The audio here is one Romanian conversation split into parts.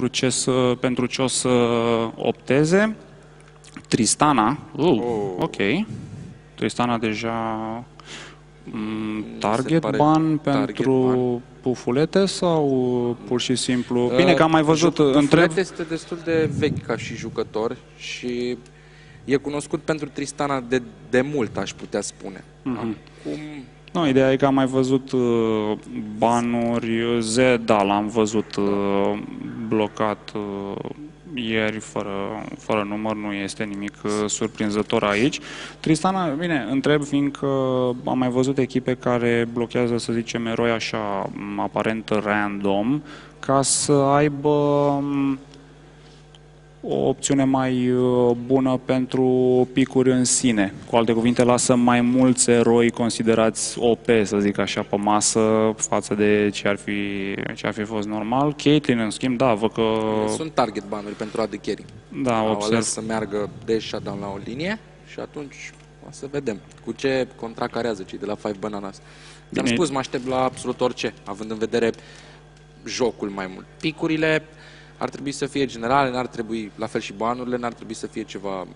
pentru ce, să, pentru ce o să opteze. Tristana. Uh, Oh. Ok. Tristana deja mm, se target pare ban target pentru ban. pufulete sau pur și simplu... Bine că am mai văzut, Juc- întreb... Fred este destul de vechi ca și jucător și e cunoscut pentru Tristana de, de mult, aș putea spune. Mhm. Acum, Nu, ideea e că am mai văzut uh, banuri Z, da, l-am văzut uh, blocat uh, ieri fără, fără număr, nu este nimic uh, surprinzător aici. Tristana, bine, întreb fiindcă am mai văzut echipe care blochează, să zicem, eroi așa m, aparent random, ca să aibă m, o opțiune mai uh, bună pentru picuri în sine. Cu alte cuvinte, lasă mai mulți eroi considerați OP, să zic așa, pe masă față de ce ar fi, ce ar fi fost normal. Caitlyn, în schimb, da, văd că... sunt target banuri pentru AD Carry. Da, Au observ. ales să meargă de shutdown la o linie și atunci o să vedem cu ce contracarează cei de la Five Bananas. Ți-am Bine. spus, mă aștept la absolut orice, având în vedere jocul mai mult. Picurile ar trebui să fie generale, n-ar trebui, la fel și banurile, n-ar trebui să fie ceva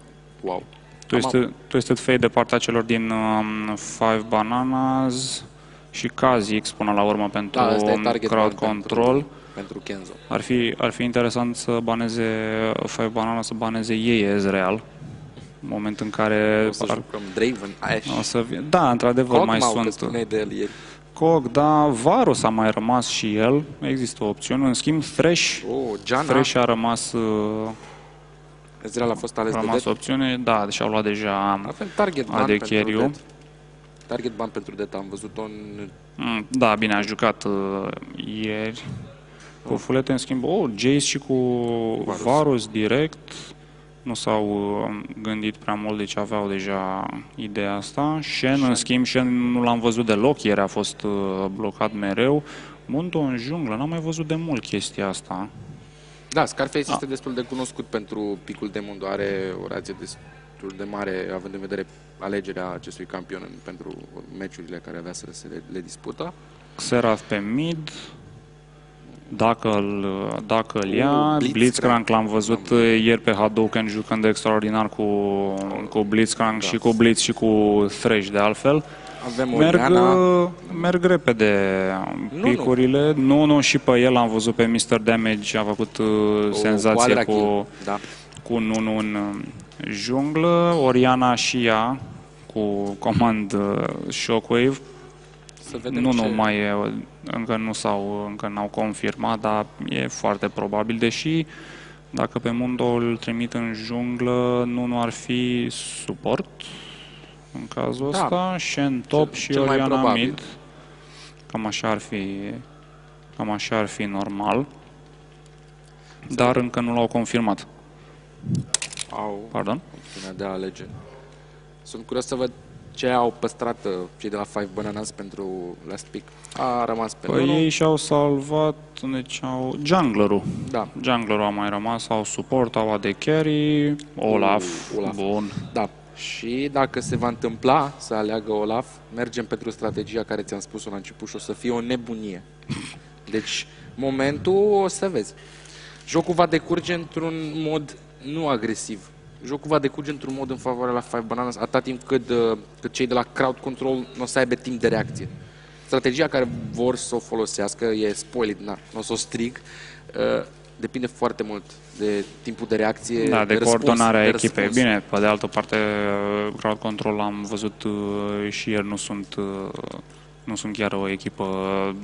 wow. Tu Am- este, tu este fei de partea celor din um, Five Bananas și Kha'Zix până la urmă pentru Da, asta e um, target crowd ban control. Pentru, pentru Kenzo. Ar fi, ar fi interesant să baneze Five Banana, să baneze ei Ezreal. În moment în care O să ar, jucăm Draven, Ashe, o să fie, Da, într-adevăr, mai Cogmau, că sunt. spuneai de el ieri. Cog, da, Varus a mai rămas și el. Există o opțiune. În schimb, Thresh, Oh, Jana, Thresh a rămas, uh, Ezreal a fost ales a de rămas Dead. opțiune. Da, și au luat deja Avem target ban AD pentru carry-ul. Dead. Target ban pentru Dead, am văzut-o în Mm, Da, bine, a jucat uh, ieri cu fulete, în schimb, oh, Jace și cu Varus, Varus. direct. Nu s-au uh, gândit prea mult, deci aveau deja ideea asta. Shen, în schimb, Shen nu l-am văzut deloc, ieri a fost uh, blocat mereu. Mundo în junglă, n-am mai văzut de mult chestia asta. Da, Scarface Ah. este destul de cunoscut pentru picul de mundo. Are o rație destul de mare, având în vedere alegerea acestui campion în- pentru meciurile care avea să se le, le dispută. Xerath pe mid, dacă îl, dacă îl ia, Uh, Blitzcrank, Blitzcrank. l-am văzut uh, ieri pe Hadouken jucând extraordinar cu, cu Blitzcrank Da. și cu Blitz și cu Thresh de altfel. Avem Merg, Oriana, uh, merg repede Nu, picurile. Nu, nu, și pe el am văzut pe Mr. Damage, a făcut uh, senzație Quadra cu, kill. Da. cu Nunu în uh, junglă. Oriana și ea cu comand uh, Shockwave. Să vedem Nu, ce... nu mai e, încă nu s-au, încă n-au confirmat, dar e foarte probabil, deși dacă pe Mundo îl trimit în junglă, nu, nu ar fi suport în cazul Da. ăsta, Shen top Cel- și cel mai Oriana probabil. mid. Cam așa ar fi, cam așa ar fi normal. Dar încă nu l-au confirmat. Au Pardon? opțiunea de a alege. Sunt curios să văd ce au păstrat uh, cei de la Five Bananas pentru last pick. A rămas pe Păi Nunu. ei și-au salvat, deci au junglerul. Da, Junglerul a mai rămas, au suport, au AD carry, Olaf, Uh, Olaf. bun. da. Și dacă se va întâmpla să aleagă Olaf, mergem pentru strategia care ți-am spus-o la început și o să fie o nebunie. Deci, momentul o să vezi. Jocul va decurge într-un mod nu agresiv. Jocul va decurge într-un mod în favoarea la Five Bananas atâta timp cât, uh, cât cei de la Crowd Control nu o să aibă timp de reacție. Strategia care vor să o folosească e spoilit, na, nu o să o strig, uh, depinde foarte mult de timpul de reacție, Da, de, răspuns, coordonarea de echipei. răspuns. Bine, pe de altă parte, crowd control am văzut uh, și ieri nu sunt uh, nu sunt chiar o echipă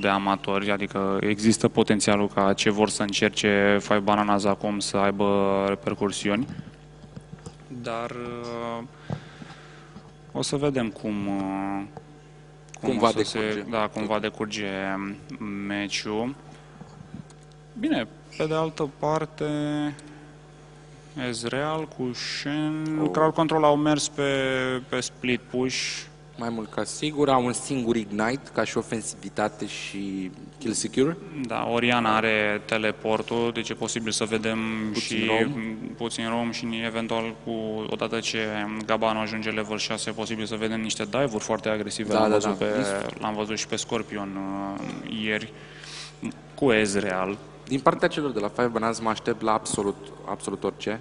de amatori, adică există potențialul ca ce vor să încerce Five Bananas acum să aibă repercursiuni. Dar uh, o să vedem cum uh, Cum o va să decurge. Se, da, cum va decurge meciul. Bine, pe de altă parte, Ezreal cu Shen, Oh. Crowd Control au mers pe, pe split push. Mai mult ca sigur, au un singur Ignite ca și ofensivitate și kill secure. Da, Oriana are teleportul, deci e posibil să vedem Puțin și rom. puțin rom și eventual cu odată ce Gabano ajunge level 6, e posibil să vedem niște dive-uri foarte agresive. Da, l-am, da, văzut da. Pe, l-am văzut și pe Scorpion uh, ieri cu Ezreal. Din partea celor de la Five Bananas mă aștept la absolut, absolut orice.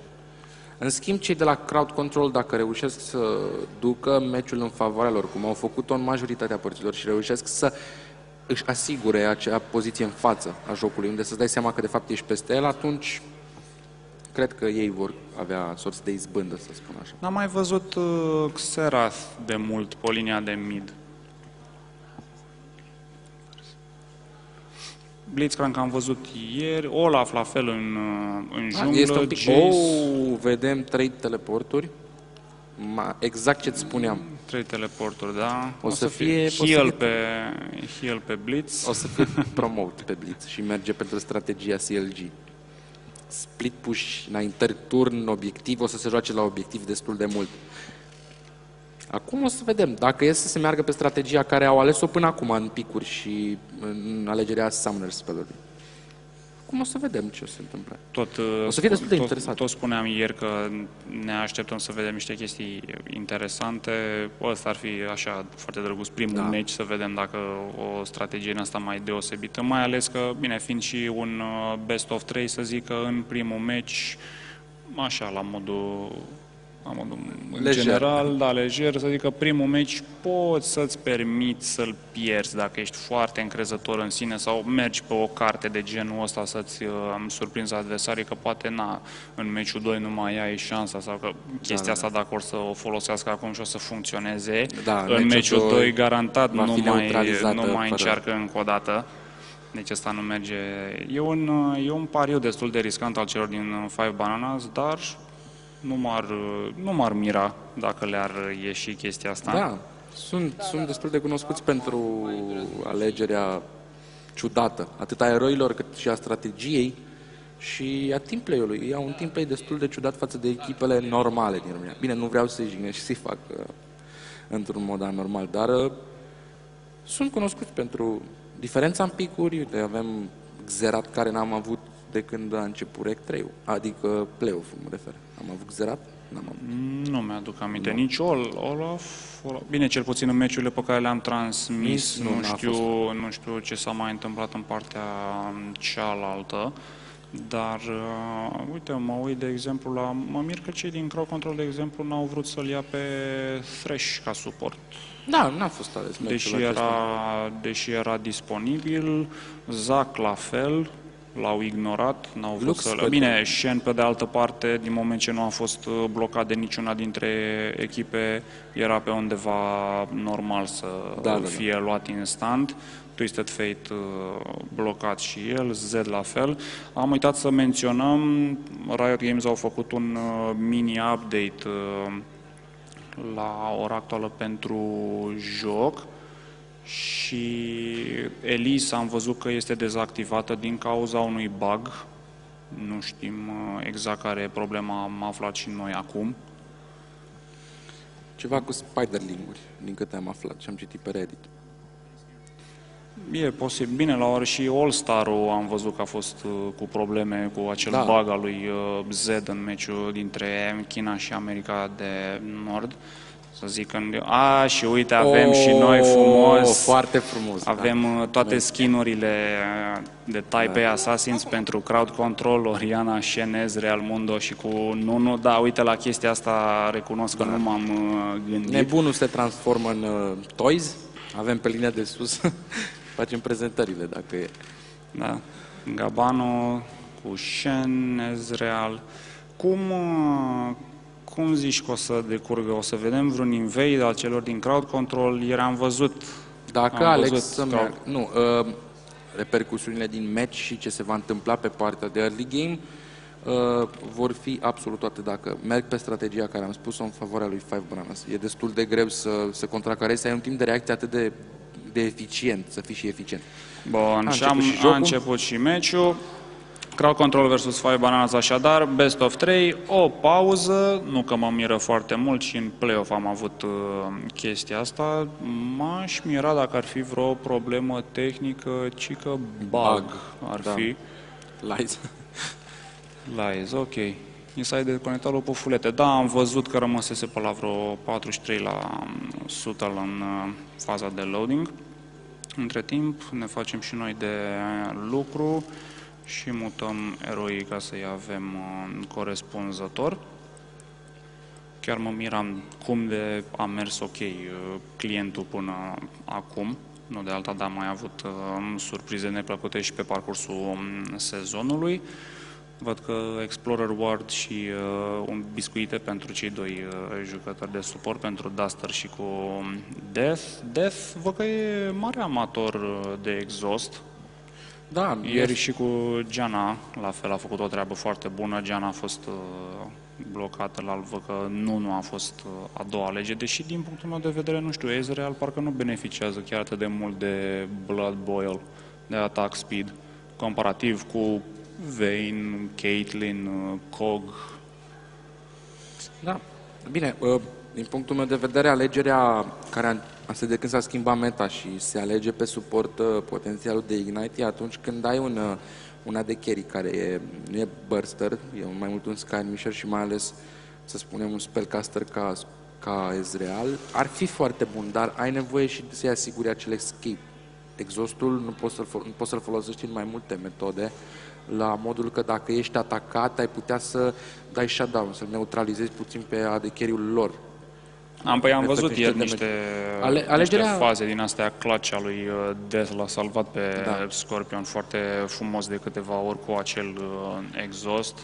În schimb, cei de la Crowd Control, dacă reușesc să ducă meciul în favoarea lor, cum au făcut-o în majoritatea părților și reușesc să își asigure acea poziție în față a jocului, unde să-ți dai seama că de fapt ești peste el, atunci cred că ei vor avea sorți de izbândă, să spun așa. N-am mai văzut uh, Xerath de mult pe linia de mid. Blitzcrank am văzut ieri, Olaf la fel în, uh, în junglă, Ah, este un pic... Jace, Oh, vedem trei teleporturi. Ma, exact ce-ți spuneam. trei teleporturi, da? O să fie- o să heal, fie- pe, heal pe Blitz. O să fie promote pe Blitz și merge pentru strategia CLG. Split push, înaintări, turn, obiectiv, o să se joace la obiectiv destul de mult. Acum o să vedem dacă e să se meargă pe strategia care au ales-o până acum în picuri și în alegerea Summoner spell-ului. Acum o să vedem ce o să se întâmple. Tot, uh, O să fie destul de tot, interesant. Tot spuneam ieri că ne așteptăm să vedem niște chestii interesante. Ăsta ar fi așa foarte drăguț primul Da. da. meci, să vedem dacă o strategie în asta mai deosebită. Mai ales că, bine, fiind și un uh, best of 3, să zic că în primul meci, așa, la modul la modul în Lejer. general, da, lejer, să zic că primul meci poți să-ți permiți să-l pierzi dacă ești foarte încrezător în sine sau mergi pe o carte de genul ăsta să-ți uh, surprinzi adversarii, că poate na, în meciul 2 nu mai ai șansa sau că chestia da, asta dacă or să o folosească acum și o să funcționeze, Da, în meciul meciul doi 2 garantat va nu fi mai, neutralizată nu mai fără- încearcă încă o dată. Deci asta nu merge. E un, uh, e un pariu destul de riscant al celor din uh, Five Bananas, dar nu m-ar, uh, nu m-ar mira dacă le-ar ieși chestia asta. Da, sunt, sunt destul de cunoscuți pentru alegerea ciudată, atât a eroilor cât și a strategiei și a teamplay-ului. Ei au un teamplay destul de ciudat față de echipele normale din România. Bine, nu vreau să-i jignesc și să-i fac uh, într-un mod anormal, dar uh, sunt cunoscuți pentru diferența în picuri. Uite, avem Xerat care n-am avut de când a început Rec 3 adică play-off mă refer. Am avut Xerat? N-am avut. Nu mi-aduc aminte. Nici Ol, Olaf, Olaf. Bine, cel puțin în meciurile pe care le-am transmis, Nu, nu, n-a știu, nu știu ce s-a mai întâmplat în partea cealaltă. Dar, uh, uite, mă uit, de exemplu, la... Mă mir că cei din Crow Control, de exemplu, n-au vrut să-l ia pe Thresh ca suport. Da, n-a fost ales Deși meciul acesta. era, deși era disponibil, Zac la fel, l-au ignorat, n-au vrut Lux, să văd. Bine, Shen pe de altă parte, din moment ce nu a fost uh, blocat de niciuna dintre echipe, era pe undeva normal să Da, da, da. fie luat instant. Twisted Fate uh, blocat și el, Z la fel. Am uitat să menționăm, Riot Games au făcut un uh, mini-update uh, la ora actuală pentru joc și Elisa am văzut că este dezactivată din cauza unui bug. Nu știm uh, exact care e problema, am aflat și noi acum. Ceva cu spiderling-uri, din câte am aflat și am citit pe Reddit. E posibil. Bine, la ori și All-Star-ul am văzut că a fost uh, cu probleme cu acel Da. bug al lui uh, Z în meciul dintre China și America de Nord. Să zic că... A, și uite, avem și noi frumos... Oh, Foarte frumos. Avem da. uh, toate skinurile uh, de Taipei Assassins pentru Crowd Control, Oriana, Shenez, Real Mundo și cu Nunu. Da, uite, la chestia asta recunosc că nu m-am uh, gândit. Nebunul se transformă în uh, toys. Avem pe linia de sus. Facem prezentările dacă e. Da. Gabano cu Shen, Ezreal. Cum, uh, cum zici că o să decurgă? O să vedem vreun invade al celor din Crowd Control? Ieri am văzut. Dacă Am Alex văzut să că- meargă... Nu, uh, repercusiunile din match și ce se va întâmpla pe partea de early game uh, vor fi absolut toate dacă merg pe strategia care am spus-o în favoarea lui Five Bananas. E destul de greu să, să contracarezi, să ai un timp de reacție atât de, de eficient, să fii și eficient. Bun, A și am, început și a jocul? început și meciul. Crowd Control versus Five Bananas așadar, best of 3, o pauză, nu că mă miră foarte mult și în play-off am avut uh, chestia asta. M-aș mira dacă ar fi vreo problemă tehnică, ci că bug, Bug, ar da. fi. Lies. Lies, ok. Mi s-a deconectat o pofulete. Da, am văzut că rămăsese pe la vreo 43 la 100 în uh, faza de loading. Între timp ne facem și noi de lucru și mutăm eroii ca să-i avem uh, corespunzător. Chiar mă miram cum de a mers ok uh, clientul până acum. Nu de alta, dar am mai avut uh, surprize neplăcute și pe parcursul um, sezonului. Văd că Explorer Ward și uh, un biscuite pentru cei doi uh, jucători de suport, pentru Duster și cu um, Death. Death, văd că e mare amator uh, de exhaust. Da, Ieri și cu Giana, la fel, a făcut o treabă foarte bună. Giana a fost uh, blocată la văd că nu, nu a fost uh, a doua lege, deși din punctul meu de vedere, nu știu, Ezreal parcă nu beneficiază chiar atât de mult de Blood Boil, de attack speed, comparativ cu Vayne, Caitlyn, uh, Kog. Da. Bine, uh, din punctul meu de vedere, alegerea care a, asta de când s-a schimbat meta și se alege pe suport uh, potențialul de Ignite e atunci când ai un, uh, un AD carry care e, nu e burster, e mai mult un skirmisher și mai ales, să spunem, un spellcaster ca, ca Ezreal, ar fi foarte bun, dar ai nevoie și să-i asiguri acel escape. Exhaustul nu poți să-l, fol- nu poți să-l folosești în mai multe metode, la modul că dacă ești atacat, ai putea să dai shutdown, să neutralizezi puțin pe AD carry-ul lor. Am, păi am Efect văzut niște ieri damage. niște, Ale- niște alegerea- faze din astea, clacea lui uh, Death l-a salvat pe Da. Scorpion foarte frumos de câteva ori cu acel uh, exhaust.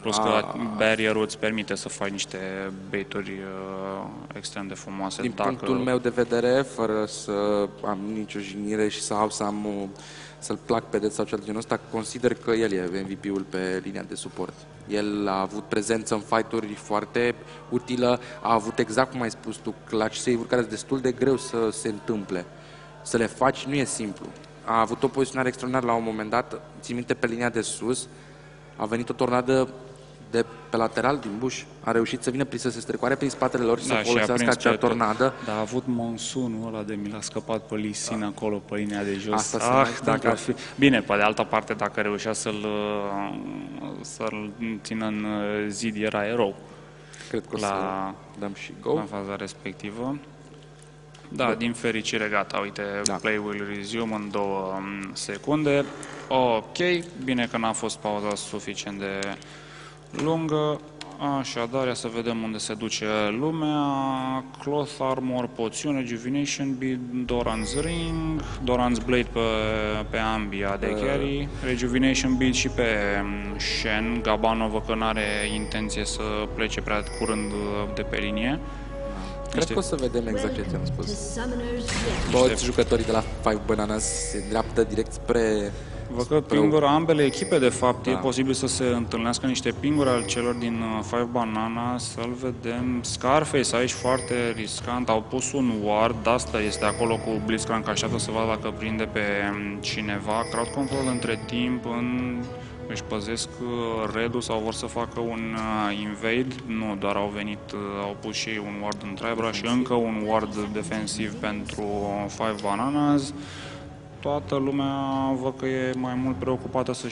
Plus că A. barrier-ul îți permite să faci niște baituri uh, extrem de frumoase. Din dacă... punctul meu de vedere, fără să am nicio jignire și să, au, să am o, să-l plac pe Dead sau cel de genul ăsta, consider că el e MVP-ul pe linia de suport. El a avut prezență în fight-uri foarte utilă, a avut exact cum ai spus tu, clutch save-uri care sunt destul de greu să se întâmple. Să le faci nu e simplu. A avut o poziționare extraordinară la un moment dat, țin minte pe linia de sus, a venit o tornadă de pe lateral din buș. A reușit să vină prin să se strecoare prin spatele lor și Da, să și a folosească prins acea pe tot. tornadă. Dar a avut monsunul ăla de mi l-a scăpat pe Lisin acolo, pe linia de jos. Asta se mai ah, întâmplă. dacă ar fi... Bine, pe de altă parte, dacă reușea să-l, uh, să-l țină în uh, zid, era erou Cred că o La- să dăm și go. în faza respectivă. Da, din fericire, gata, uite, Da. play will resume în două um, secunde. Ok, bine că n-a fost pauza suficient de lungă. Așadar, ia să vedem unde se duce lumea. Cloth Armor, Poțiune, Rejuvenation Bead, Doran's Ring, Doran's Blade pe, pe Ambia de carry, Rejuvenation Bead și pe um, Shen. Gabano văd că n-are intenție să plece prea curând uh, de pe linie. Cred că o să vedem exact ce ți-am To spus. Summoner's Rift. Toți jucătorii de la Five Bananas se îndreaptă direct spre... Văd că spre- pingura, ambele echipe, de fapt, Da. e posibil să se întâlnească niște pinguri al celor din uh, Five Banana, să-l vedem. Scarface aici foarte riscant, au pus un ward, asta este acolo cu Blitzcrank, așteaptă să vadă dacă prinde pe um, cineva. Crowd control între timp, în... își păzesc uh, redul sau vor să facă un uh, invade. Nu, doar au venit, uh, au pus și ei un ward în Tribra și încă un ward defensiv pentru Five Bananas toată lumea văd că e mai mult preocupată să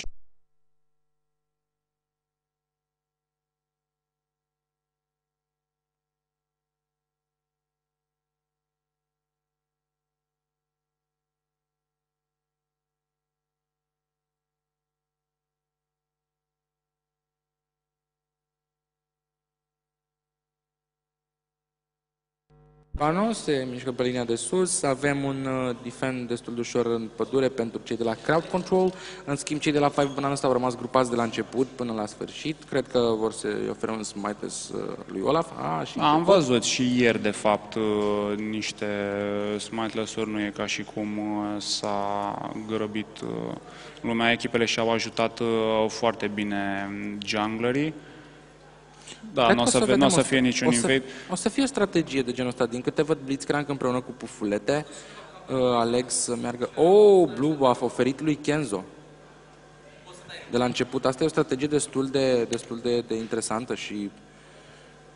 Bano se mișcă pe linia de sus, avem un uh, defend destul de ușor în pădure pentru cei de la Crowd Control, în schimb cei de la Five Bananas au rămas grupați de la început până la sfârșit, cred că vor să ofere un smite uh, lui Olaf. A, și Am văzut și ieri, de fapt, uh, niște smiteless-uri, nu e ca și cum uh, s-a grăbit uh, lumea. Echipele și-au ajutat uh, foarte bine junglerii. Da, Cred nu o că să, ve- vedem n-o să o- fie niciun o să, invade. O să fie o strategie de genul ăsta. Din câte văd Blitzcrank împreună cu pufulete, uh, aleg să meargă... Oh, Blue Buff oferit lui Kenzo. De la început. Asta e o strategie destul de, destul de, de interesantă și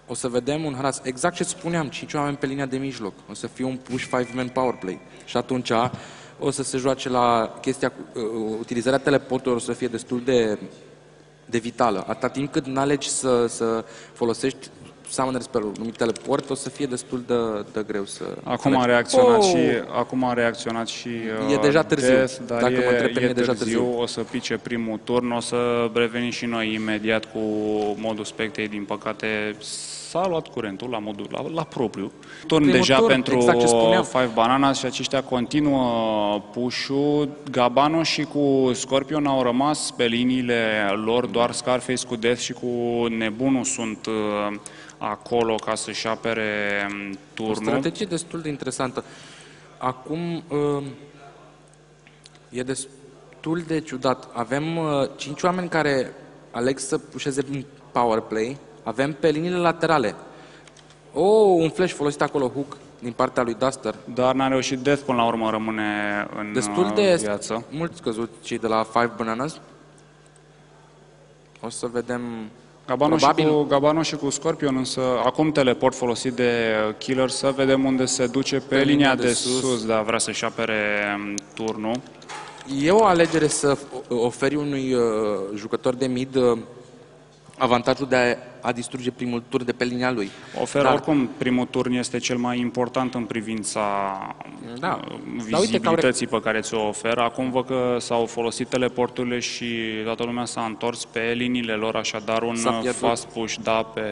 o să vedem un haras. Exact ce spuneam, 5 oameni pe linia de mijloc. O să fie un push 5-man powerplay. Și atunci o să se joace la chestia cu uh, utilizarea teleporturilor o să fie destul de de vitală. Atâta timp cât nu alegi să, să folosești summoner spell numit teleport, o să fie destul de, de greu să... Acum a alegi. reacționat Oh! și acum a reacționat și E uh, deja târziu. Death, dar Dacă e, mă întreb pe e mine, e deja târziu, târziu. o să pice primul turn, o să revenim și noi imediat cu modul spectei, din păcate s-a luat curentul la modul la, la propriu. Turn Primul deja turn, pentru exact ce spuneam. Five Bananas și aceștia continuă push-ul. Gabano și cu Scorpion au rămas pe liniile lor, doar Scarface cu Death și cu Nebunul sunt uh, acolo ca să-și apere um, O turnul. strategie destul de interesantă. Acum, uh, e destul de ciudat. Avem uh, cinci oameni care aleg să pușeze în power play. Avem pe liniile laterale. Oh, un flash folosit acolo, hook, din partea lui Duster. Dar n-a reușit Death până la urmă rămâne în Destul uh, de viață. mult scăzut cei de la Five Bananas. O să vedem... Gabano și, Probabil- cu, Gabano și cu Scorpion, însă acum teleport folosit de uh, Killer să vedem unde se duce pe, pe linia de, sus, sus dar vrea să-și apere um, turnul. E o alegere să f- oferi unui uh, jucător de mid uh, avantajul de a, a distruge primul tur de pe linia lui. Oferă Dar- oricum, primul turn este cel mai important în privința Da. uh, Dar uite că au re- vizibilității pe care ți-o oferă. Acum văd că s-au folosit teleporturile și toată lumea s-a întors pe liniile lor, așadar un S-a uh, pierdut. fast push da pe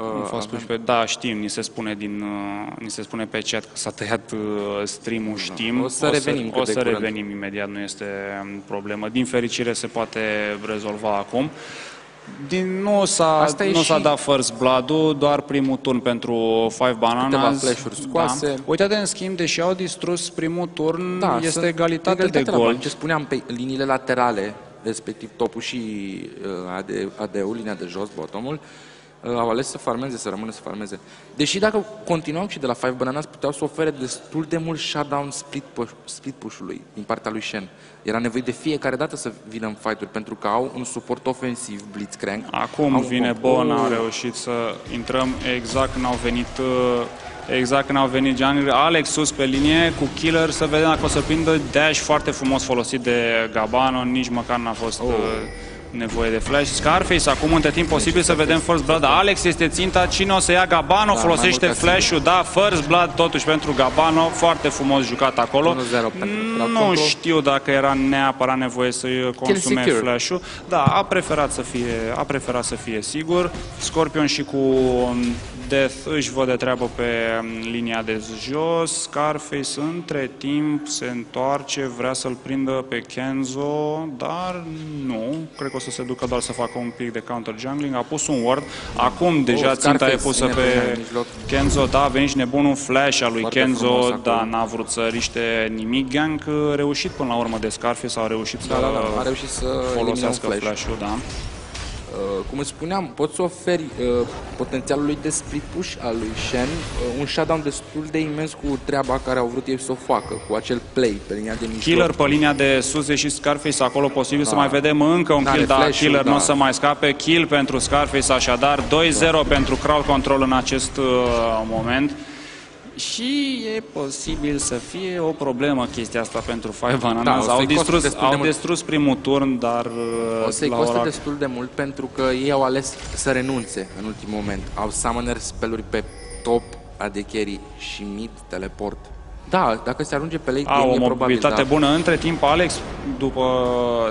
Un fast push pe, da, știm, ni se spune din, uh, ni se spune pe chat că s-a tăiat uh, stream-ul, știm. O să revenim o cât să, de o să curând. revenim imediat, nu este um, problemă. Din fericire se poate rezolva acum. Din, nu s-a, Asta e nu s-a și- dat first blood doar primul turn pentru Five Bananas. Câteva flash-uri scoase. Da. Uite-te, în schimb, deși au distrus primul turn, Da, este sunt egalitate, egalitate de la gol. bani. Ce spuneam pe liniile laterale, respectiv topul și uh, AD, AD-ul, linia de jos, bottomul, uh, au ales să farmeze, să rămână să farmeze. Deși dacă continuau și de la Five Bananas, puteau să ofere destul de mult shutdown split, push, split push-ului din partea lui Shen. Era nevoie de fiecare dată să vină în fight pentru că au un suport ofensiv, Blitzcrank. Acum Au vine un- Bon, a Oh. reușit să intrăm exact când au venit uh, exact când au venit Gianni. Alex sus pe linie cu Killer să vedem dacă o să prindă dash foarte frumos folosit de Gabano, nici măcar n-a fost uh, nevoie de flash. Scarface acum între timp posibil să vedem First Blood. Alex este ținta, cine o să ia Gabano, Da, mai folosește mult ca flash-ul, da, First Blood totuși pentru Gabano, foarte frumos jucat acolo. 1-0 pentru crowd Nu control. știu dacă era neapărat nevoie să consume secure. flash-ul. Da, a preferat să fie, a preferat să fie sigur. Scorpion și cu um, Death își văd de treabă pe um, linia de jos. Scarface între timp se întoarce, vrea să-l prindă pe Kenzo, dar nu. Cred că o să se ducă doar să facă un pic de counter jungling. A pus un ward. Acum deja ținta e Scarface, pusă bine, bine, pe în mijloc. Kenzo. Da, a venit și nebunul flash al lui Foarte Kenzo, frumos acolo. da, n-a vrut să riște nimic. Gank uh, reușit până la urmă de Scarface, sau a reușit să Da, da, da, a reușit să elimine un folosească flash. flash-ul, da. Uh, cum îți spuneam, poți să oferi uh, potențialul lui de split push al lui Shen, uh, un shutdown destul de imens cu treaba care au vrut ei să o facă, cu acel play pe linia de mijloc. Killer pe linia de sus și Scarface acolo, posibil să mai vedem încă un N-are kill, dar flash-ul, Killer da. nu o să mai scape. Kill pentru Scarface, așadar 2-0 pentru crowd control în acest uh, moment. Și e posibil să fie o problemă chestia asta pentru Five Da, Bananas. o să-i au, coste distrus, destul de au mult. distrus primul turn, dar uh, O să-i la coste ora destul de mult pentru că ei au ales să renunțe în ultimul moment. Au summoner spell pe top, AD carry și mid teleport. Da, dacă se ajunge pe late Au game, o e probabil, mobilitate da. bună. Între timp, Alex, după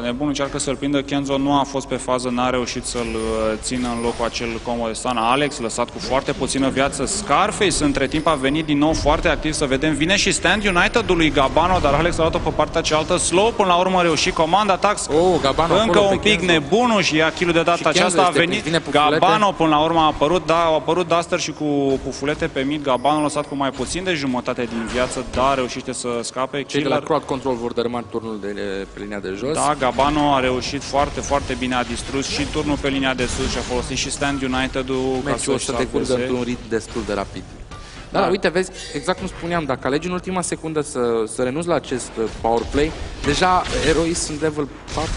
nebun încearcă să-l prindă, Kenzo nu a fost pe fază, n-a reușit să-l uh, țină în loc cu acel combo de stun. Alex, lăsat cu foarte puțină viață. Scarface, între timp, a venit din nou foarte activ să vedem. Vine și Stand United-ul lui Gabano, dar Alex a luat-o pe partea cealaltă. Slow, până la urmă, a reușit. Comand atax. Oh, Gabano Încă acolo pe un pic Kenzo. nebunul și ia kill de data Și Kenzo aceasta. A este venit prins, vine cu fulete. Gabano, până la urmă a apărut, da, au apărut Duster și cu, cu fulete pe mid. Gabano lăsat cu mai puțin de jumătate din viață, dar reușește să scape. Cei de Killer- la crowd control vor dărâma turnul de pe linia de jos. da, Gabano a reușit foarte, foarte bine, a distrus și turnul pe linia de sus și a folosit și Stand United-ul ca Meciul o să-și să decurgă salveze. într-un ritm destul de rapid. Da, Da. uite, vezi, exact cum spuneam, dacă alegi în ultima secundă să, să renunți la acest uh, power play, deja eroii sunt level 4.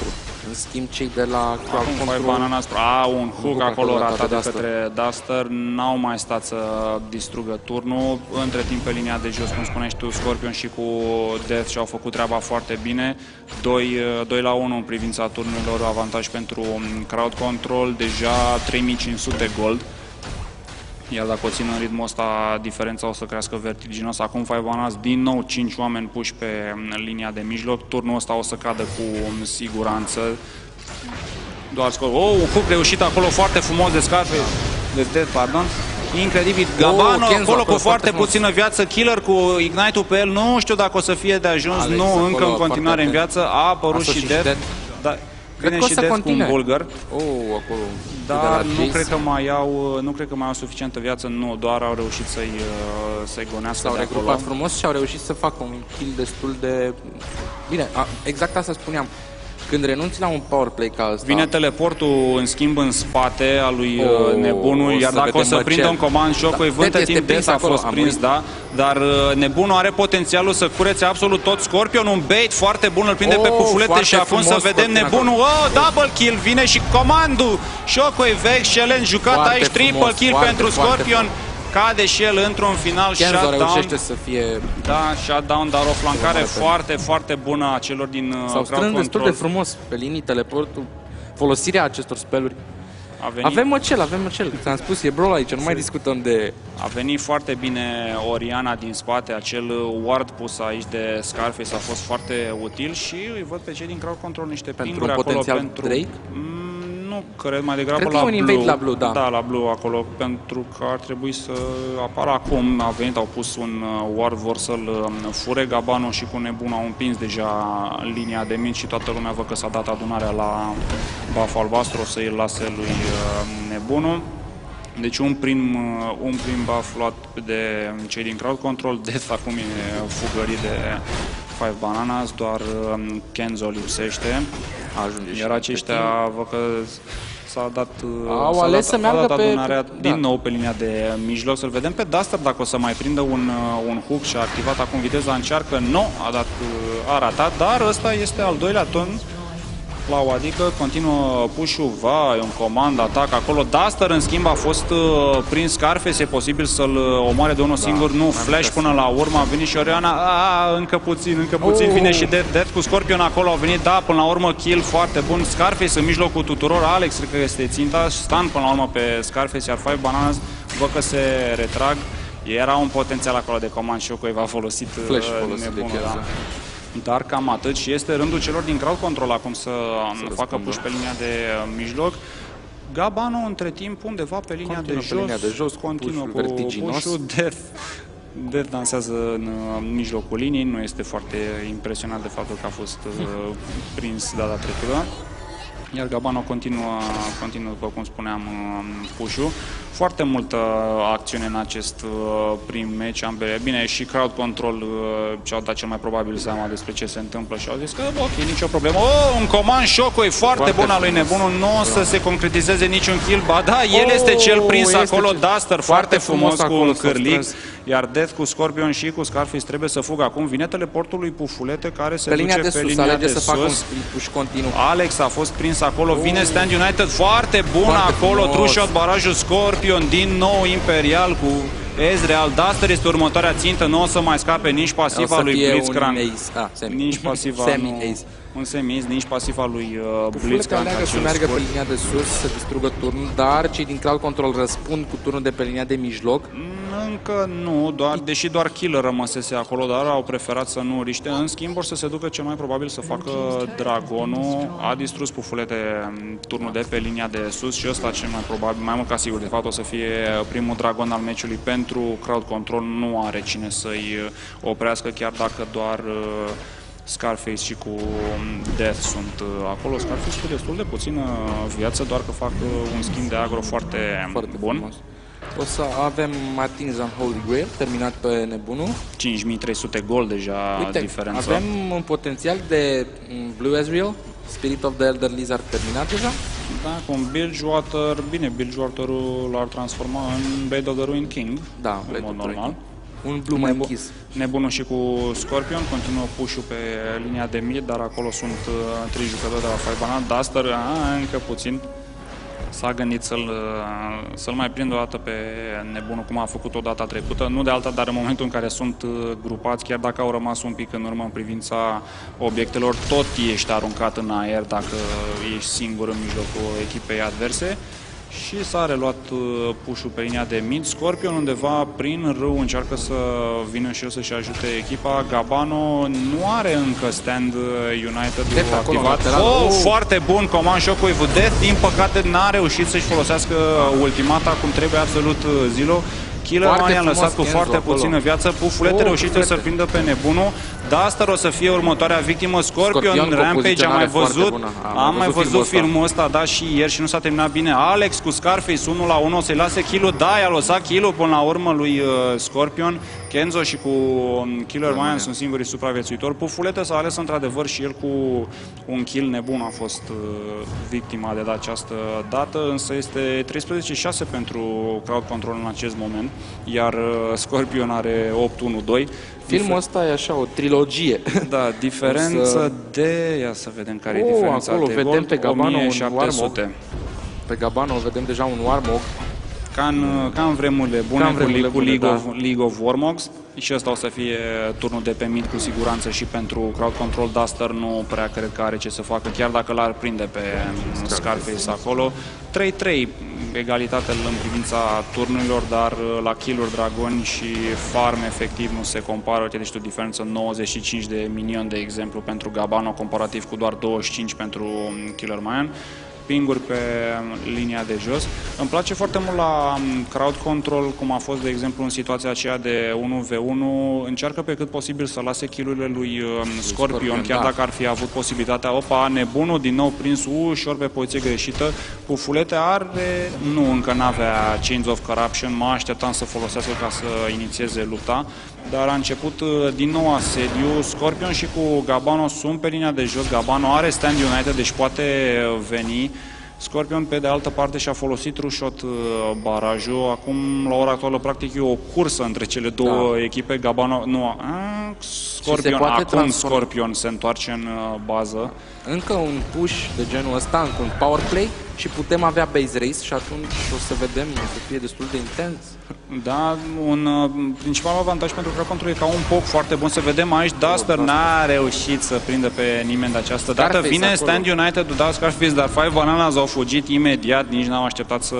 În schimb, cei de la Crowd Acum Control... Five Bananas, a, un hook hook acolo acolo ratat ratat de de către Duster, n-au mai stat să distrugă turnul. Între timp pe linia de jos, cum spuneai tu, Scorpion și cu Death și-au făcut treaba foarte bine. 2, 2 la 1 în privința turnurilor, avantaj pentru Crowd Control, deja 3500 gold. Iar dacă o țin în ritmul ăsta, diferența o să crească vertiginos. Acum Five Bananas, din nou 5 oameni puși pe linia de mijloc. Turnul ăsta o să cadă cu siguranță. Doar scor. Oh, un hook reușit acolo foarte frumos de Scarface. De Death, pardon. Incredibil. Gabano Kenzo acolo cu acolo, foarte foarte frumos. puțină viață. Killer cu Ignite-ul pe el. Nu știu dacă o să fie de ajuns. Alex nu, acolo, încă în continuare în foarte viață. A apărut A și sosit și Death. Death. Da, Cred vine că o și să Death cu un continue. bulgar. Oh, acolo. de Dar la nu Jace. cred că mai au, nu cred că mai au suficientă viață, nu, doar au reușit să-i uh, să gonească S-au de acolo. regrupat frumos și au reușit să facă un kill destul de... Bine, a, exact asta spuneam. Când renunți la un powerplay ca ăsta... Vine teleportul în schimb în spate al lui Oh, oh, nebunul, o iar să dacă o vedem să măcel. prindă un comand și Da, da, între Death este timp prins Death a acolo, fost a prins, murit. da, dar uh, nebunul are potențialul să curețe absolut tot Scorpion, un bait foarte bun, îl prinde Oh, pe pufulete foarte și acum să frumos vedem Scorpion nebunul, oh, double kill, vine și comandul, Shockwave, excelent, jucat Foarte aici, triple frumos, kill foarte, pentru foarte Scorpion, cade și el într-un final Kenzo shutdown. reușește să fie... Da, shutdown, dar o flancare mare foarte, foarte bună a celor din uh, S-au crowd strâns destul control. de frumos pe linii, teleportul, folosirea acestor speluri. A venit, Avem măcel, avem măcel. Ți-am spus, e brawl aici, nu mai discutăm de... a venit foarte bine Oriana din spate, acel ward pus aici de Scarface a fost foarte util și îi văd pe cei din crowd control niște Pentru pinguri un acolo potențial pentru... Drake? Mm, nu, cred mai degrabă Cred că la e un blue. invade la blue, da. Da, la blue acolo, pentru că ar trebui să apară acum. A venit, au pus un uh, ward, vor să-l um, fure Gabano și cu nebun au împins deja linia de minți și toată lumea văd că s-a dat adunarea la buff albastru, o să îi lase lui uh, nebunul. Deci un prim, uh, un prim buff luat de cei din crowd control, Death acum e fugărit de Five Bananas, doar um, Kenzo lipsește. Ajunge și Iar pe aceștia văd că s-a dat, uh, Au s-a ales dat, să a meargă dat pe- adunarea da. din nou pe linia de mijloc. Să-l vedem pe Duster dacă o să mai prindă un, uh, un hook și a activat acum viteza încearcă. Nu, a dat, uh, a ratat, dar ăsta este al doilea turn Clau, adică continuă push-ul, va, e un comand, atac acolo. Duster, în schimb, a fost uh, prins Scarface, e posibil să-l uh, omoare de unul Da, singur, nu, flash până la urmă, a venit și Oriana, a, încă puțin, încă puțin, Oh. vine și Death, Death cu Scorpion acolo, au venit, da, până la urmă, kill foarte bun, Scarface în mijlocul tuturor, Alex cred că este ținta, stun până la urmă pe Scarface, iar Five Bananas văd că se retrag. Era un potențial acolo de comand și va folosit uh, Flash folosit de nebunul, Kenzo. da. Dar cam atât și este rândul celor din crowd control acum să, să facă răspundă. push pe linia de uh, mijloc. Gabano între timp undeva pe linia, Continuă de, pe jos, linia de jos cu continuă push-ul cu vertiginos. push-ul, Death, Death dansează în uh, mijlocul liniei, nu este foarte impresionat de faptul că a fost uh, prins data trecută. Iar Gabano continuă, continuă după cum spuneam, uh, push-ul. Foarte multă acțiune în acest uh, prim meci, ambele. Bine, și crowd control uh, și-au dat cel mai probabil seama despre ce se întâmplă și au zis că, ok, nicio problemă. Oh, un comand shock e foarte, Foarte bun al lui frumos. Nebunul, nu o să se concretizeze niciun kill. Ba da, el Oh, este cel prins este acolo, cel- Duster, foarte foarte frumos, frumos cu acolo un s-au cârlig. strâns. Iar Death cu Scorpion și cu Scarface trebuie să fugă acum. Vine teleportul lui Pufulete care se Pe linia duce de pe sus, linia alege de să facă un sus. split push continuu. Alex a fost prins acolo, vine Stand United, foarte bun Foarte acolo, frumos. true shot, barajul Scorpion, din nou Imperial cu Ezreal. Duster este următoarea țintă, nu o să mai scape nici O pasiva să lui fie un Blitzcrank, ace. Ah, semi. nici pasiva Semi nu, ace. un semi nici pasiva lui uh, Fulete Blitzcrank. aleagă să acel meargă scurt. pe linia de sus, să distrugă turnul, dar cei din Cloud Control răspund cu turnul de pe linia de mijloc. Încă nu, doar, deși doar killer rămăsese acolo, dar au preferat să nu riște. În schimb, or să se ducă cel mai probabil să facă Dragonul. A distrus pufulete în turnul de pe linia de sus și ăsta cel mai probabil, mai mult ca sigur, de fapt o să fie primul Dragon al meciului pentru Crowd Control. Nu are cine să-i oprească, chiar dacă doar uh, Scarface și cu Death sunt uh, acolo. Scarface cu destul de puțină viață, doar că fac uh, un schimb de agro foarte, Foarte bun. frumos. O să avem Martinez on Holy Grail, terminat pe nebunul. 5300 gol deja Uite, diferența. avem un potențial de mm, Blue Ezreal, Spirit of the Elder Lizard terminat deja. Da, cu un Bilgewater, bine, Bilgewater-ul l-ar transforma în Blade of the Ruin King, Da, în Blade mod of the Ruin normal. Un blue mai închis. Nebunul și cu Scorpion, continuă push pe linia de mid, dar acolo sunt uh, trei jucători de la Five Banana. Duster, a, încă puțin. S-a gândit să-l, uh, să-l mai prindă o dată pe nebunul, cum a făcut o data trecută. Nu de alta, dar în momentul în care sunt uh, grupați, chiar dacă au rămas un pic în urmă în privința obiectelor, tot ești aruncat în aer dacă ești singur în mijlocul echipei adverse și s-a reluat uh, pușul pe linia de mid. Scorpion undeva prin râu încearcă să vină și el să-și ajute echipa. Gabano nu are încă stand uh, United Death activat. Acolo, oh, oh, foarte bun command shock with Death. Din păcate n-a reușit să-și folosească ultimata cum trebuie absolut uh, Zilo. Killer Man i-a lăsat cu foarte acolo. puțină viață. Pufulete oh, reușite să prindă pe nebunul. Duster o să fie următoarea victimă. Scorpion, Scorpion Rampage, am mai văzut, am, am mai văzut filmul, filmul ăsta, da, și ieri și nu s-a terminat bine. Alex cu Scarface 1 la 1, o să-i lase kill Da, i-a lăsat kill până la urmă lui uh, Scorpion. Kenzo și cu um, Killer Mayan sunt singurii supraviețuitori. Pufulete s-a ales într-adevăr și el cu un kill nebun a fost uh, victima de această dată, însă este 13-6 pentru Crowd Control în acest moment, iar uh, Scorpion are 8-1-2. Filmul ăsta e așa, o trilogie. Da, diferență să... de... Ia să vedem care oh, e diferența acolo de vedem gold, pe Gabano 1700. un Warmog. Pe Gabano vedem deja un Warmog. Ca în, ca în vremurile bune, în vremurile cu, League, bune, of, da. League of Warmogs. Și ăsta o să fie turnul de pe mid cu siguranță și pentru Crowd Control Duster nu prea cred că are ce să facă, chiar dacă l-ar prinde pe Scarface acolo. 3-3 egalitate în privința turnurilor, dar uh, la kill dragoni și farm efectiv nu se compară. Uite, deci o diferență 95 de minion, de exemplu, pentru Gabano, comparativ cu doar 25 pentru um, Killer Mayan pinguri pe linia de jos. Îmi place foarte mult la um, crowd control, cum a fost, de exemplu, în situația aceea de 1v1. Încearcă pe cât posibil să lase killurile lui um, Scorpion, Scorpion chiar da. dacă ar fi avut posibilitatea. Opa, nebunul, din nou prins ușor pe poziție greșită. Pufulete are, nu, încă n-avea Chains of Corruption, mă așteptam să folosească ca să inițieze lupta dar a început uh, din nou asediu. Scorpion și cu Gabano sunt pe linia de jos. Gabano are stand United, deci poate uh, veni. Scorpion, pe de altă parte, și-a folosit rușot uh, barajul. Acum, la ora actuală, practic, e o cursă între cele două da. echipe. Gabano, nu, a, Scorpion, acum transform... Scorpion se întoarce în bază. Încă un push de genul ăsta, încă un power play și putem avea base race și atunci o să vedem, o să fie destul de intens. Da, un uh, principal avantaj pentru Crăcontul e ca un poc foarte bun. Să vedem aici, Duster n-a reușit să prindă pe nimeni de această dată. Vine acolo. Stand United, da, Scarface, dar Five Bananas au fugit imediat, nici n-au așteptat să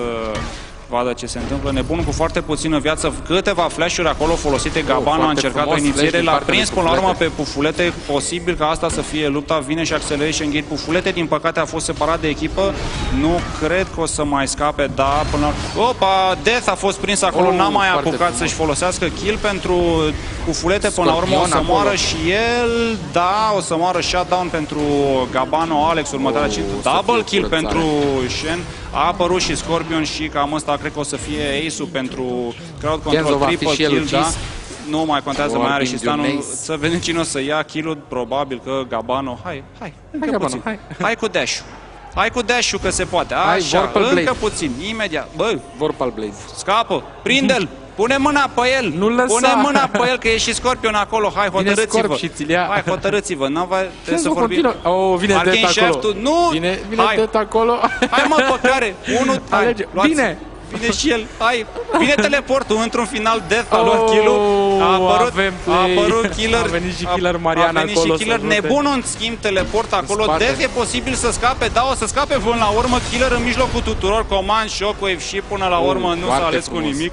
vadă ce se întâmplă. Nebunul cu foarte puțină viață, câteva flash-uri acolo folosite. Gabana a încercat o inițiere, l-a prins până la urmă pe Pufulete. Posibil ca asta să fie lupta, vine și Acceleration Gate. Pufulete, din păcate, a fost separat de echipă. Nu cred că o să mai scape, da, până la... Opa, Death a fost prins acolo, oh, n-a mai apucat să-și folosească kill pentru Pufulete. Până la urmă o să moară și el, da, o să moară shutdown pentru Gabano, Alex, următoarea oh, double kill pentru Shen. A apărut și Scorpion și cam ăsta cred că o să fie ace-ul pentru crowd control, triple kill, da? Nu mai contează, mai are și stanul. Să vedem cine o să ia kill probabil că Gabano. Hai, hai, încă hai, puțin. Gabano, hai. hai cu dash Hai cu dash că se poate. Așa, hai, încă puțin, imediat. Bă, Vorpal Blade. Scapă, prinde-l. Pune mâna pe el! Nu lăsa. Pune mâna pe el, că e și Scorpion acolo. Hai, hotărâți-vă! Hai, hotărâți-vă! Nu va trebuie să vorbim. Oh, vine Arcane acolo. Nu! Vine, vine hai. acolo. Hai, mă, pe care! Unu, hai, Vine! Vine și el, hai, vine teleportul într-un final Death a luat kill A apărut, a apărut killer. A venit și killer Mariana a venit acolo. și killer nebun în schimb teleport acolo. Death e posibil să scape, da, o să scape până la urmă killer în mijlocul tuturor. Command, shockwave și până la urmă nu s-a ales frumos. cu nimic.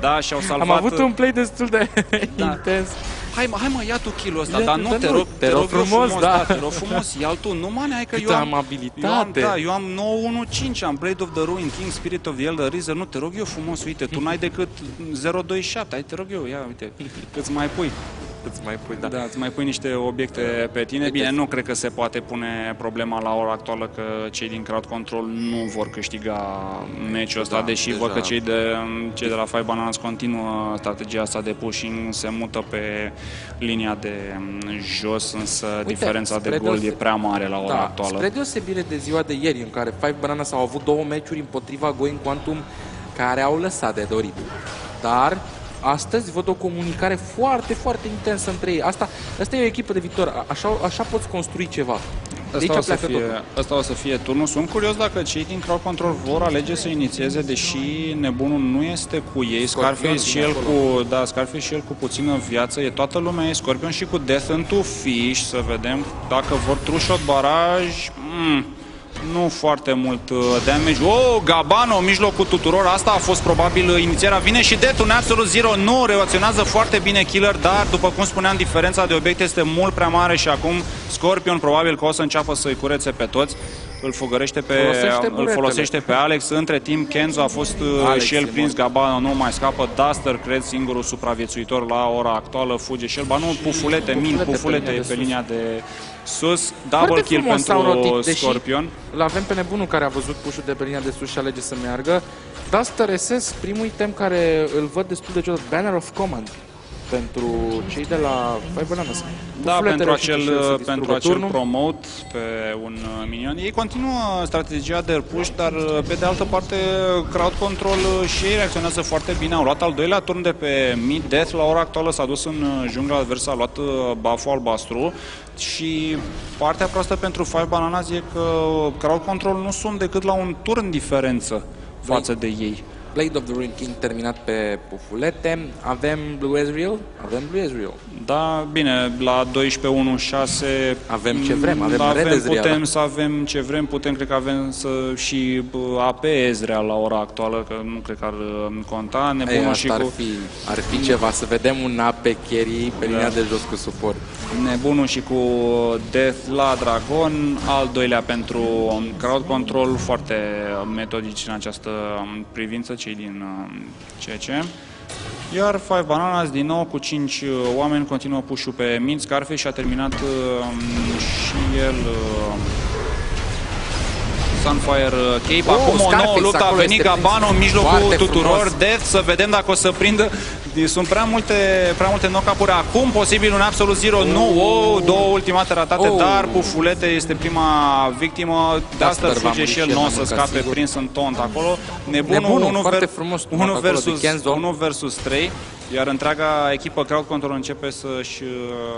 Da, și-au salvat... Am avut un play destul de da. intens. Hai mă, hai mă, ia tu kill ăsta, dar nu, te rog, te rog frumos, frumos da. da. te rog frumos, ia tu, nu mă hai că eu am, abilitate. Eu am, da, eu am 915, am Blade of the Ruin, King Spirit of the Elder Reaser, nu, te rog eu frumos, uite, tu n-ai decât 027, hai, te rog eu, ia, uite, îți mai pui îți mai pui, da. Da, îți mai pui niște obiecte pe tine. Bine, nu cred că se poate pune problema la ora actuală că cei din Crowd Control nu vor câștiga meciul ăsta, da, deși deja. văd că cei de, cei de la Five Bananas continuă strategia asta de pushing, se mută pe linia de jos, însă Uite, diferența de gol e prea mare la ora da, actuală. Spre deosebire de ziua de ieri, în care Five Bananas au avut două meciuri împotriva Going Quantum care au lăsat de dorit. Dar astăzi văd o comunicare foarte, foarte intensă între ei. Asta, asta e o echipă de viitor. Așa, așa poți construi ceva. Asta o, să fie, asta o să fie turnul. Sunt curios dacă cei din Crowd Control vor alege să inițieze, deși nebunul nu este cu ei. Scarface și el cu, da, Scarface și el cu puțină viață. E toată lumea, e Scorpion și cu Death into Fish. Să vedem dacă vor true shot baraj. Mm nu foarte mult uh, damage. Oh, Gabano în mijlocul tuturor. Asta a fost probabil uh, inițierea. Vine și Death, un Absolute Zero. Nu reacționează foarte bine Killer, dar după cum spuneam, diferența de obiecte este mult prea mare și acum Scorpion probabil că o să înceapă să-i curețe pe toți îl fugărește pe, folosește îl folosește pe Alex. Între timp, Kenzo a fost uh, Alex, și el prins, Gabano nu mai scapă. Duster, cred, singurul supraviețuitor la ora actuală, fuge și el. Ba nu, pufulete, min, pufulete pe, pe linia de sus. Double Foarte kill pentru rotit, Scorpion. Îl avem pe nebunul care a văzut pușul de pe linia de sus și alege să meargă. Duster SS, primul item care îl văd destul de ciudat, Banner of Command pentru cei de la Five Bananas. Da, pentru acel, pentru acel promote pe un uh, minion. Ei continuă strategia de push, dar uh, pe de altă parte crowd control uh, și ei reacționează foarte bine. Au luat al doilea turn de pe mid death, la ora actuală s-a dus în jungla adversă, a luat buff albastru și partea proastă pentru Five Bananas e că crowd control nu sunt decât la un turn diferență față de ei. Blade of the Ruin King terminat pe pufulete. Avem Blue Ezreal? Avem Blue Ezreal. Da, bine, la 12-1-6... Avem ce vrem, avem, avem Red Ezreal. Putem să avem ce vrem, putem, cred că avem să și AP Ezreal la ora actuală, că nu cred că ar uh, conta. Nebunul Ei, și ar, cu... fi, ar fi ceva, să vedem un AP carry pe linia da. de jos cu suport. Nebunul și cu Death la Dragon, al doilea pentru crowd control, foarte metodici în această privință, cei din CC. Iar Five Bananas din nou cu 5 uh, oameni continuă pușul pe Mint Scarface și a terminat uh, și el uh, Sunfire Cape. Oh, Acum o nouă luptă a venit Gabano în mijlocul tuturor. Frumos. Death să vedem dacă o să prindă sunt prea multe, prea multe knock acum, posibil un absolut zero, oh. nu, oh, două ultimate ratate, oh. dar Pufulete este prima victimă, de asta fuge și el, nu o să scape sigur. prins în tont acolo. Nebunul, Nebunul 1, ver, frumos, 1, versus, 1 versus 3, iar întreaga echipă Crowd Control începe să-și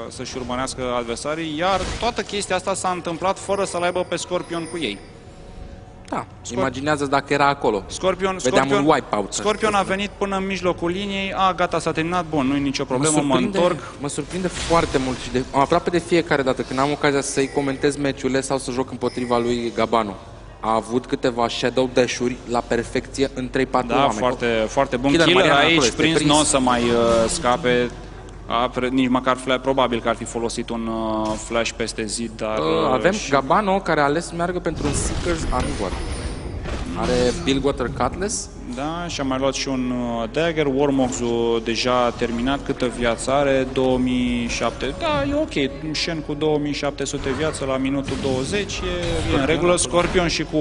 să, -și, urmărească adversarii, iar toată chestia asta s-a întâmplat fără să-l aibă pe Scorpion cu ei. Da, Scor imaginează dacă era acolo. Scorpion, Vedeam Scorpion, un wipeout. Scorpion a venit până în mijlocul liniei, a, gata, s-a terminat, bun, nu e nicio problemă, mă, mă întorc. Mă surprinde foarte mult și de, aproape de fiecare dată când am ocazia să-i comentez meciurile sau să joc împotriva lui Gabano. A avut câteva shadow dash-uri la perfecție în 3-4 da, oameni. foarte, foarte bun. Killer, Killer aici, prins, prins. nu o să mai uh, scape. A, nici măcar flash, probabil că ar fi folosit un uh, flash peste zid, dar... Uh, avem și... Gabano care a ales să meargă pentru un Seekers Anvor. Are Billwater Cutlass. Da, și a mai luat și un uh, Dagger. Warmox-ul deja terminat. Câtă viață are? 2007. Da, e ok. Shen cu 2700 viață la minutul 20 e, e în regulă. Scorpion și cu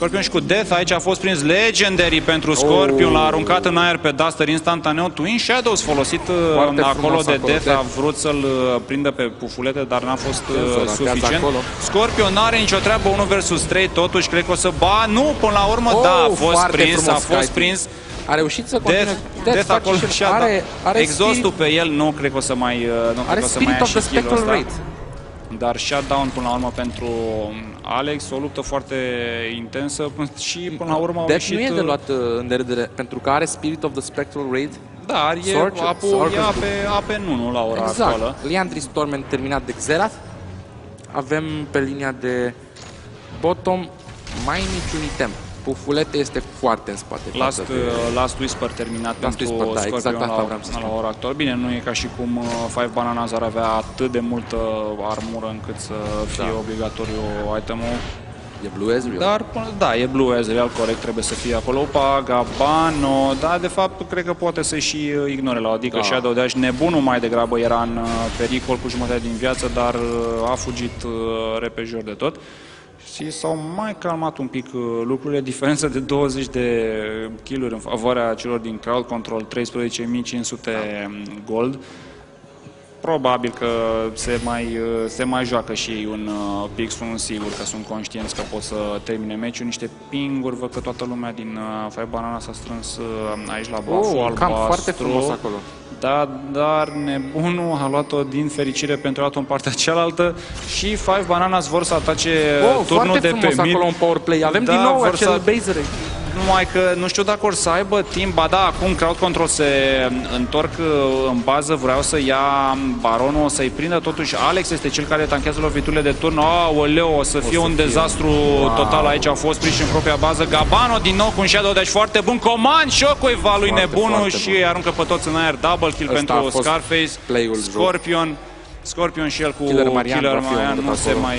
Scorpion și cu Death, aici a fost prins Legendary pentru Scorpion, oh. l-a aruncat în aer pe Duster instantaneu. Twin Shadows folosit uh, Foarte acolo de Death, a vrut să-l uh, prindă pe pufulete, dar n-a fost uh, suficient. Scorpion n-are nicio treabă 1 vs 3, totuși cred că o să... Ba, nu, până la urmă, oh, da, a fost prins, a fost prins. A reușit să continue. Death, Death, Death acolo și are, are exhaustul spirit, pe el nu cred că o să mai, nu are cred că o să mai ia și kill ăsta dar shutdown până la urmă pentru Alex, o luptă foarte intensă și până la urmă au deci ieșit... nu e de luat uh, în derâdere, pentru că are Spirit of the Spectral Raid. Dar e, Sorge, apu, Sorge e ape, ape nu, la ora exact. actuală. Liandry Stormen terminat de Xerath. Avem pe linia de bottom mai niciun item. Pufulete este foarte în spate. Last, uh, last Whisper terminat last pentru Whisper, da, exact la, asta vreau să la ora actuală. Bine, nu e ca și cum uh, Five Bananas ar avea atât de multă armură încât să fie da. obligatoriu itemul. E Blue Ezreal. Dar, da, e Blue Ezreal, corect, trebuie să fie acolo. Pa, Gabano, da, de fapt, cred că poate să și uh, ignore la adică da. Shadow Dash. Nebunul mai degrabă era în pericol cu jumătate din viață, dar a fugit repejor de tot și s-au mai calmat un pic uh, lucrurile, diferență de 20 de kill în favoarea celor din crowd control, 13.500 da. gold. Probabil că se mai, uh, se mai joacă și ei un uh, pic, sunt sigur că sunt conștienți că pot să termine meciul. Niște pinguri, văd că toată lumea din uh, Five Banana s-a strâns uh, aici la baful Oh, un albastru. camp foarte frumos acolo. Da, dar nebunul a luat-o din fericire pentru a luat-o în partea cealaltă și Five Bananas vor să atace Oh, turnul foarte de frumos pe mid. acolo un power play. Avem Da, din nou vor acel să- baser Numai că nu știu dacă or să aibă timp, ba da, acum crowd control se întorc uh, în bază, vreau să ia baronul, să-i prindă totuși Alex este cel care tanchează loviturile de turn. Aoleu, o să fie să un fie. dezastru total aici, au fost prinși în propria bază. Gabano din nou cu un shadow dash foarte bun, comand șocuiva lui Foarte, nebunul foarte și bun. îi aruncă pe toți în aer, double kill Ăsta a pentru fost Scarface, play-ul Scorpion. Scorpion și el cu Killer Marian Killer va fi Marian omorât nu se, acolo. mai,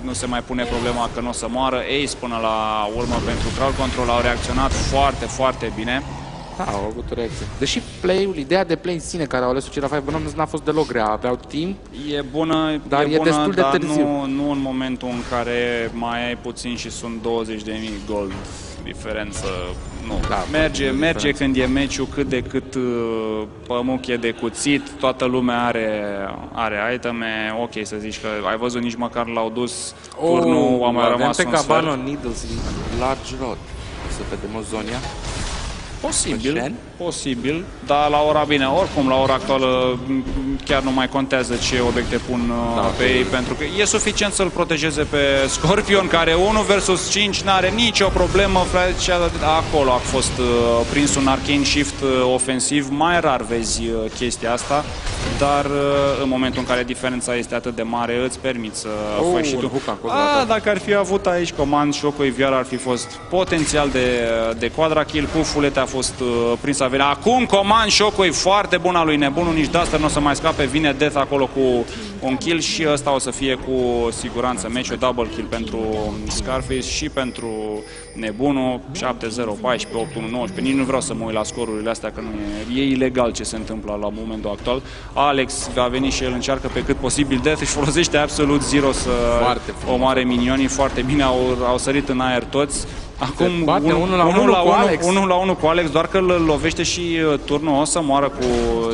nu se mai pune problema că nu o să moară. Ace până la urmă pentru crowd control au reacționat foarte, foarte bine. Da, au avut o reacție. Deși play-ul, ideea de play în sine care au ales-o cei la Five Bananas n-a fost deloc grea. Aveau timp. E bună, Dar e, e bună, destul de dar târziu. Nu, nu în momentul în care mai ai puțin și sunt 20.000 gold diferență. Nu. Da, merge, e merge diferență. când e meciul cât de cât uh, pămuche de cuțit, toată lumea are, are iteme, ok să zici că ai văzut nici măcar l-au dus turnul, a mai Oh, avem rămas pe un Gabano sfert. Needles Large Rod. O să vedem o zonia. Posibil, Shen? posibil, dar la ora bine, oricum la ora actuală m, chiar nu mai contează ce obiecte pun uh, Da, pe ei, pentru că e suficient să-l protejeze pe Scorpion, care 1 versus 5 n-are nicio problemă, frate, și a- acolo a fost uh, prins un arcane shift uh, ofensiv, mai rar vezi uh, chestia asta, dar uh, în momentul în care diferența este atât de mare, îți permiți să Oh, faci și un tu. hook acolo, A, da. dacă ar fi avut aici comand șocul VR ar fi fost potențial de, de quadra kill, cu fulete a fost uh, prins a venit. Acum comand șocul foarte bun al lui Nebunul, nici Duster nu o să mai scape, vine Death acolo cu un kill și ăsta o să fie cu siguranță meciul double kill pentru Scarface și pentru Nebunul 7-0, 14, 8-1, 19. Nici nu vreau să mă uit la scorurile astea că nu e, e ilegal ce se întâmplă la momentul actual. Alex va veni și el încearcă pe cât posibil Death își folosește absolut zero să Foarte frumos. omoare minionii foarte bine, au, au sărit în aer toți. Acum Se bate unu- unul la unul unul la cu unul- Alex. unul la unul cu Alex, doar că îl lovește și uh, turnul o să moară cu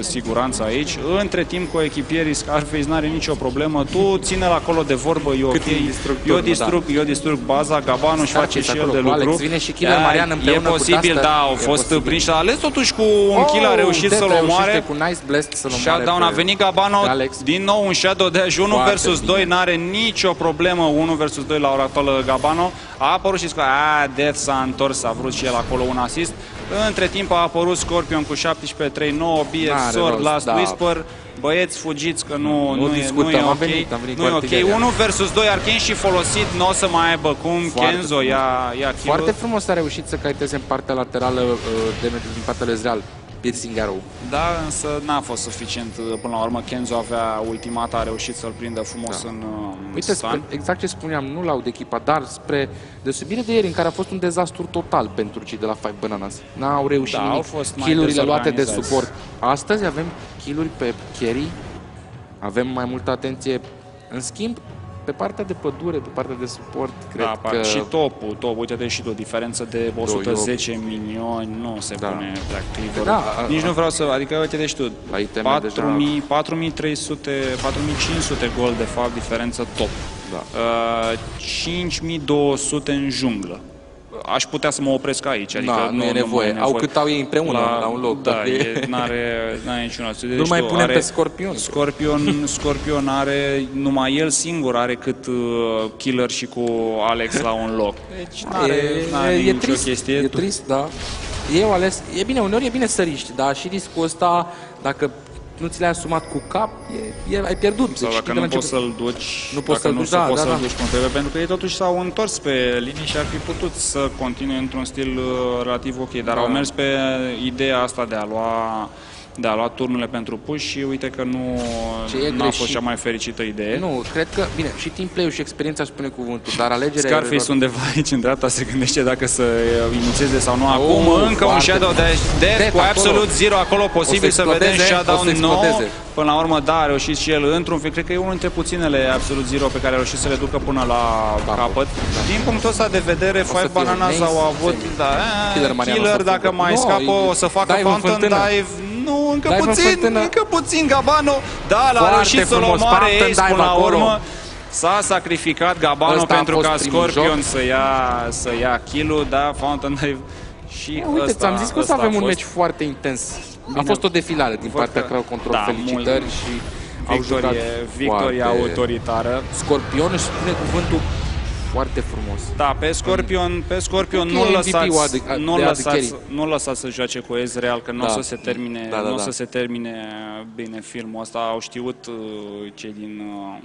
siguranță aici. Între timp cu echipierii Scarface n-are nicio problemă. Tu ține-l acolo de vorbă, e ok. Cât îi distrug Eu turnul, distrug, eu distrug baza, Gabanu își face Scarface și el acolo de cu lucru. Alex, vine și Killer Da, Marian E împreună cu posibil, Duster. da, au E fost posibil. prinși. A ales totuși cu un kill, a reușit Death să-l reușește omoare. cu Nice Blast să-l omoare Shutdown a pe- venit Gabano, pe Alex. din nou un Shadow Dash, 1 Foarte versus bine. 2, n-are nicio problemă, 1 versus 2 la ora actuală Gabano. A apărut și Scorpion, a, Death s-a întors, a vrut și el acolo un asist. Între timp a apărut Scorpion cu 17-3, 9 BF, N-are Sword, rost, Last da. Whisper. Băieți, fugiți că nu, Nu nu, e, discutăm, nu e am ok. venit, am venit nu cu e ok. artileria. 1 versus 2 arcane și folosit, nu o să mai aibă cum. Foarte Kenzo frumos. ia, ia kill Foarte frumos a reușit să caiteze în partea laterală uh, damage din partea lui Ezreal. Piercing Arrow. Da, însă n-a fost suficient uh, până la urmă. Kenzo avea ultimata, a reușit să-l prindă frumos Da. în uh, Uite, stun. spre, exact ce spuneam, nu laud echipa, dar spre deosebire de ieri, în care a fost un dezastru total pentru cei de la Five Bananas. N-au reușit Da, au nimic. fost mai Killurile luate de dezorganizați. suport. Astăzi avem killuri pe carry, avem mai multă atenție. În schimb, pe partea de pădure, pe partea de suport, cred da, că... și topul, top, uite-te și tu, diferență de 110 milioni, nu se Da. pune prea cliver. Da, a- Nici a- nu vreau să, adică uite-te și tu, La iteme 4000, 4300, 4500 gol de fapt, diferență top. Da. Uh, 5200 în junglă. Aș putea să mă opresc aici, adică Da, nu e nevoie. mai e Au cât au ei împreună la un loc, Da, dar e- e, n-are, n-are niciun alt. Deci Nu mai tu, punem are- pe Scorpion. Scorpion, Scorpion are, numai el singur are cât uh, Killer și cu Alex la un loc. Deci n-are, e, n-are e, e nicio trist, chestie. e Tu- trist, da. Ei au ales, e bine, uneori e bine să riști, dar și riscul ăsta, dacă nu ți l-ai asumat cu cap, e, e, ai pierdut. Sau Deci dacă știi de nu la poți început. să-l duci, Nu poți dacă să-l nu duci, se da, poți da, să-l da. duci cum trebuie, pentru că ei totuși s-au întors pe linii și ar fi putut să continue într-un stil uh, relativ ok, dar Da. au mers pe ideea asta de a lua de a lua turnurile pentru push și uite că nu Ce e n-a fost greșit. cea mai fericită idee. Nu, cred că, bine, și team play-ul și experiența spune cuvântul, dar alegerea... Scarface erelor- undeva aici în dreapta se gândește dacă să uh, inițieze sau nu. Acum Oh, încă un foarte Shadow bun. Dash Death Death cu acolo. absolut zero acolo, posibil O să să, vedem explodeze, o Shutdown să nou. explodeze. Până la urmă, da, a reușit și el într-un fel. Cred că e unul dintre puținele absolut zero pe care a reușit să le ducă până la Capăt. capăt. Din punctul ăsta de vedere, să Five fie Bananas un ace, au avut semi. da, Killer Killer, Mariano Killer o să dacă fugă. mai Nu, scapă, e- o să facă dive în Fountain fântână. Dive. Nu, încă Dive în puțin, fântână. încă puțin, Gabano. Da, l-a Foarte reușit să-l frumos, omoare Parapton Ace dive până la acolo. urmă. S-a sacrificat Gabano Ăsta a pentru fost ca primul Scorpion joc. să ia, să ia kill-ul, da, Fountain Dive. Și Uite, ăsta, ți-am zis că o să ăsta a avem un fost. meci foarte intens. A Bine. fost o defilare din Văd partea că- Crowd Control. da, Felicitări mult. și au jucat Victorie, victorie foarte... autoritară. Scorpion își spune cuvântul foarte frumos. Da, pe Scorpion, pe Scorpion Cred nu că e MVP-ul lăsați, de- nu de lăsați, AD nu lăsați să joace cu Ezreal, că nu o Da. să se termine, Da, da, nu o da. să se termine bine filmul ăsta. Au știut uh, cei din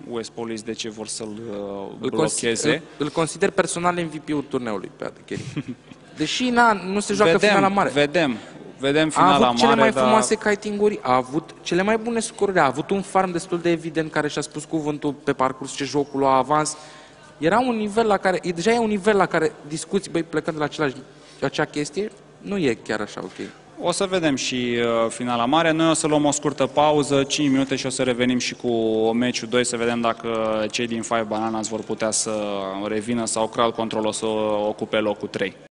uh, US Police de ce vor să-l uh, Îl, blocheze. consider, îl, îl consider personal MVP-ul turneului pe Adecheri. Deși na, nu se joacă vedem, finala mare. vedem, vedem a finala avut cele mare, mai dar frumoase kiting-uri, a avut cele mai bune scoruri, a avut un farm destul de evident care și-a spus cuvântul pe parcurs ce jocul a avans. Era un nivel la care, e, deja e un nivel la care discuți, băi, plecând de la același, acea chestie, nu e chiar așa ok. o să vedem și uh, finala mare. Noi o să luăm o scurtă pauză, 5 minute și o să revenim și cu meciul 2 să vedem dacă cei din Five Bananas vor putea să revină sau Crowd Control o să ocupe locul 3.